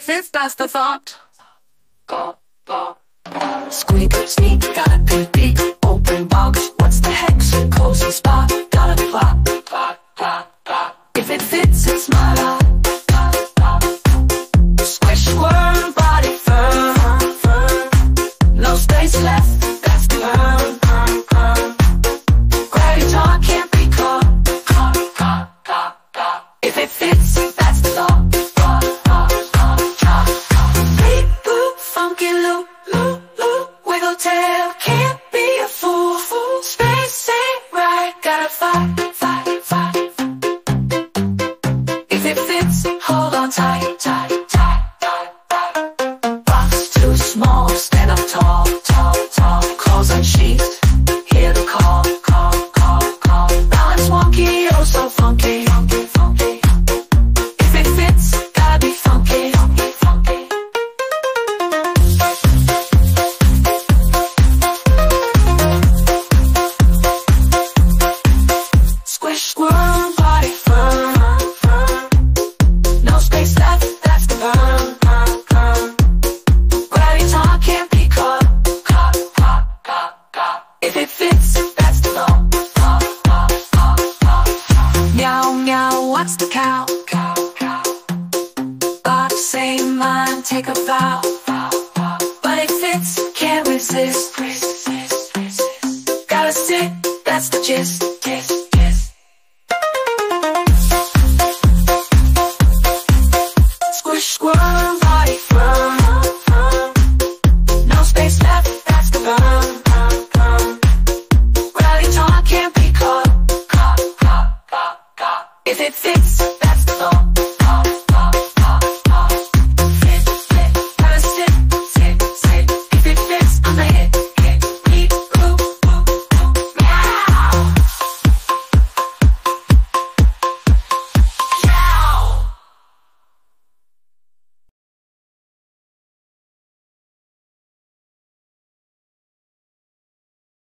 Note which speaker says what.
Speaker 1: fits, that's the thought.
Speaker 2: Squeak, sneak, got a good beat. Open box, what's the hex? Cozy spot, got a plot. If it fits, it's my lot. Squish, squirm, body firm. No space left, that's the can't be. If it fits, funky loop, loop, loop. Wiggle tail, can't be a fool, fool. Space ain't right, gotta fight, fight, fight. If it fits, hold on tight, tight, tight, tight. Box too small, stand up tall, tall, tall. Clothes unsheathed, hear If it fits, that's the law. Meow, meow, what's the cow? Cow, cow. The same mind, take a bow, bow, bow. But it fits, can't resist. Gotta sit, that's the gist, gist, it fixed.